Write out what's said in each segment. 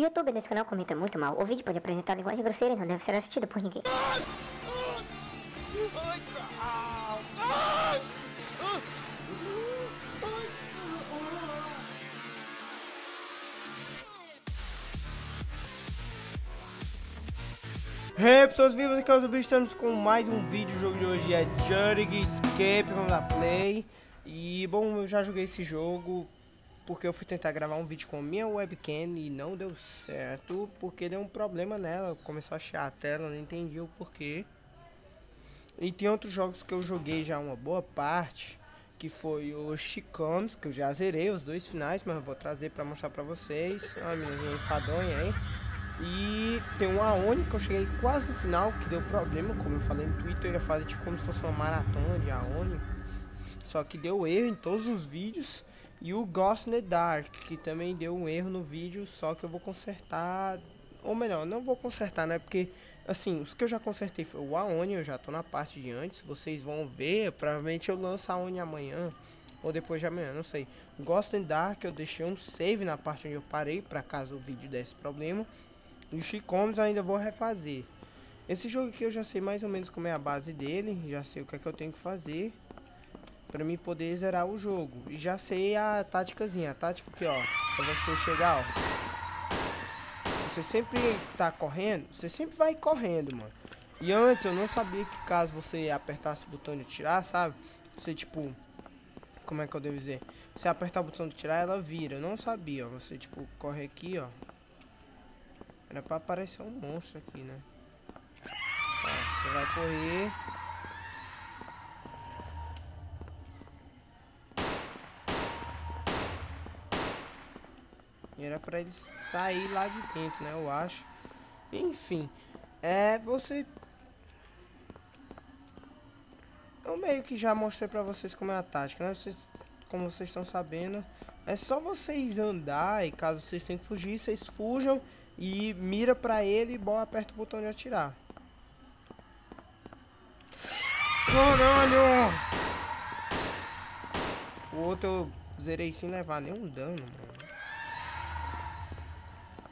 O youtuber desse canal comenta muito mal. O vídeo pode apresentar linguagem grosseira e não deve ser assistido por ninguém. Hey pessoas vivas, aqui é o Zubi, estamos com mais um vídeo, o jogo de hoje é Jurig Escape, vamos lá, play E bom, eu já joguei esse jogo porque eu fui tentar gravar um vídeo com minha webcam e não deu certo Porque deu um problema nela, começou a chiar a tela, não entendi o porquê E tem outros jogos que eu joguei já uma boa parte Que foi o Chicoms, que eu já zerei os dois finais, mas eu vou trazer pra mostrar pra vocês Olha a meninazinha enfadonha aí e tem uma Aoni que eu cheguei quase no final, que deu problema, como eu falei no Twitter, eu ia fazer tipo como se fosse uma maratona de Aoni. Só que deu erro em todos os vídeos. E o Ghost in the Dark, que também deu um erro no vídeo, só que eu vou consertar. Ou melhor, não vou consertar, né? Porque, assim, os que eu já consertei foi o Aoni, eu já tô na parte de antes. Vocês vão ver, provavelmente eu lanço a Aoni amanhã. Ou depois de amanhã, não sei. Ghost in the Dark, eu deixei um save na parte onde eu parei, para caso o vídeo desse problema. E o Chicoms eu ainda vou refazer. Esse jogo aqui eu já sei mais ou menos como é a base dele. Já sei o que é que eu tenho que fazer. Pra mim poder zerar o jogo. E já sei a táticazinha. A tática aqui, ó. Pra você chegar, ó. Você sempre tá correndo. Você sempre vai correndo, mano. E antes eu não sabia que caso você apertasse o botão de tirar, sabe? Você tipo... Como é que eu devo dizer? Você apertar o botão de tirar, ela vira. Eu não sabia, ó. Você tipo corre aqui, ó. Era pra aparecer um monstro aqui, né? Ó, você vai correr. Era pra ele sair lá de dentro, né? Eu acho. Enfim. É, você... Eu meio que já mostrei pra vocês como é a tática, né? Vocês, como vocês estão sabendo, é só vocês andar e caso vocês tenham que fugir, vocês fujam e mira pra ele e bola aperta o botão de atirar. Caralho! O outro eu zerei sem levar nenhum dano, mano.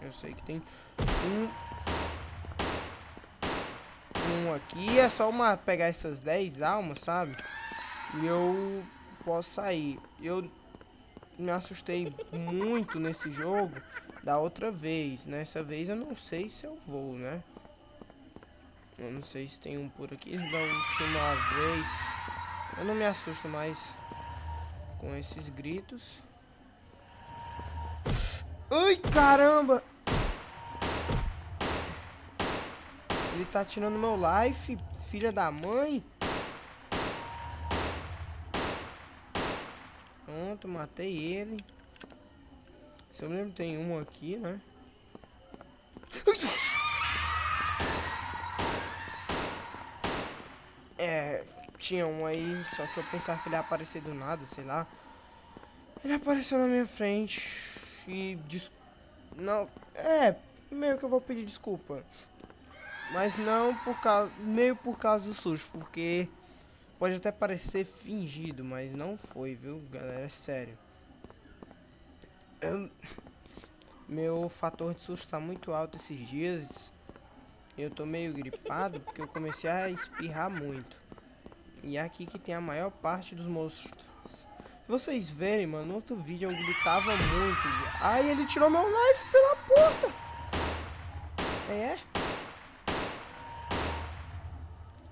Eu sei que tem um... Um aqui. É só uma pegar essas 10 almas, sabe? E eu posso sair. Eu me assustei muito nesse jogo da outra vez. Nessa vez eu não sei se eu vou, né? Eu não sei se tem um por aqui. Da última vez eu não me assusto mais com esses gritos. Ai, caramba! Ele tá tirando meu life, filha da mãe. Pronto, matei ele. Se eu lembro, tem um aqui, né? É, tinha um aí, só que eu pensava que ele ia aparecer do nada, sei lá. Ele apareceu na minha frente e... Des... Não, é, meio que eu vou pedir desculpa. Mas não por causa... Meio por causa do susto, porque... Pode até parecer fingido, mas não foi, viu, galera? É sério. Eu, meu fator de susto está muito alto esses dias. Eu tô meio gripado porque eu comecei a espirrar muito. E é aqui que tem a maior parte dos monstros. Se vocês verem, mano, no outro vídeo eu gritava muito. Ai, ele tirou meu life pela porta. É?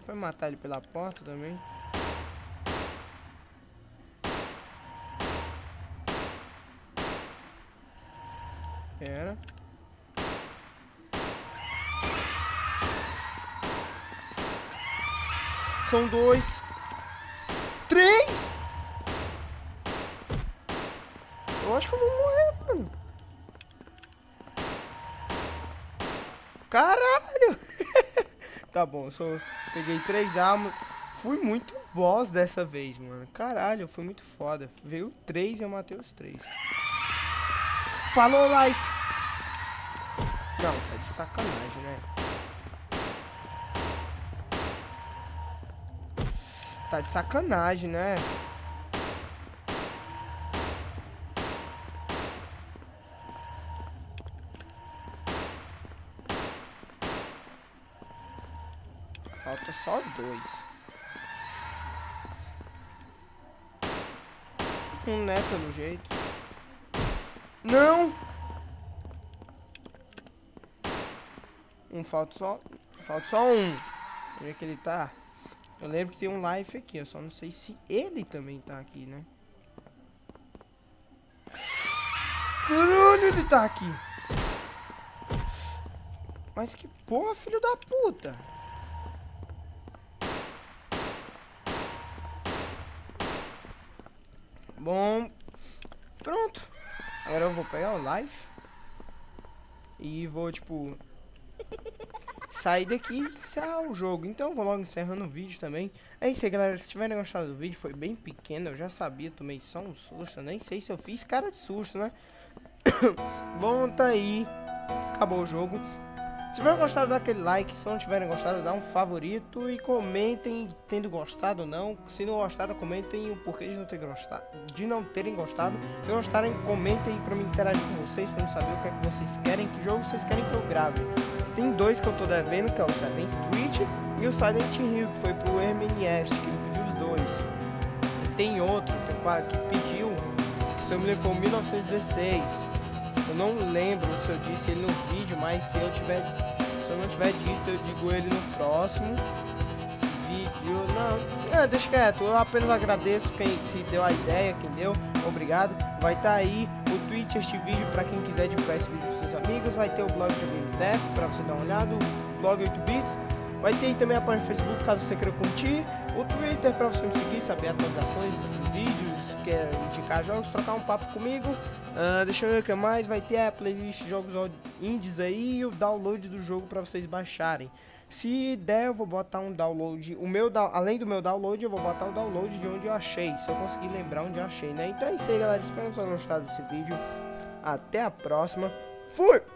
Foi matar ele pela porta também. Pera. São dois. Três! Eu acho que eu vou morrer, mano. Caralho! Tá bom, só peguei três almas. Fui muito boss dessa vez, mano. Caralho, foi muito foda. Veio três e eu matei os três. Falou, life. Não, tá de sacanagem, né? Tá de sacanagem, né? Falta só dois. Um né, pelo jeito. Não! Um falta só. Falta só um. Onde é que ele tá? Eu lembro que tem um life aqui, eu só não sei se ele também tá aqui, né? Caralho, ele tá aqui. Mas que porra, filho da puta. Bom, pronto. Agora eu vou pegar o life. E vou, tipo, sair daqui e encerrar o jogo. Então vou logo encerrando o vídeo também. É isso aí, galera. Se tiverem gostado do vídeo, foi bem pequeno. Eu já sabia, tomei só um susto. nem sei se eu fiz cara de susto, né? Bom, tá aí. Acabou o jogo. Se tiverem gostado, dá aquele like. Se não tiverem gostado, dá um favorito. E comentem tendo gostado ou não. Se não gostaram, comentem o porquê de não, ter gostado, de não terem gostado. Se gostarem, comentem pra me interagir com vocês. Pra eu saber o que é que vocês querem. Que jogo vocês querem que eu grave. Tem dois que eu tô devendo, que é o Seven Street e o Silent Hill, que foi pro MNS, que ele pediu os dois. E tem outro que, que pediu, que se eu me lembro foi 1916. Eu não lembro se eu disse ele no vídeo, mas se eu tiver. Se eu não tiver dito, eu digo ele no próximo vídeo. Não, é, deixa quieto. Eu apenas agradeço quem se deu a ideia, quem deu. Obrigado. Vai estar tá aí o tweet este vídeo para quem quiser divulgar esse vídeo seus amigos. Vai ter o blog de Games Death para você dar uma olhada, o blog 8 bits. Vai ter também a página do Facebook caso você queira curtir, o Twitter para você me seguir, saber atualizações vídeos, quer indicar jogos, trocar um papo comigo. Uh, deixa eu ver o que mais. Vai ter a playlist jogos indies aí e o download do jogo para vocês baixarem. Se der, eu vou botar um download. O meu além do meu download, eu vou botar o download de onde eu achei. Se eu conseguir lembrar onde eu achei, né? Então é isso aí, galera. Espero que vocês tenham gostado desse vídeo. Até a próxima. Fui!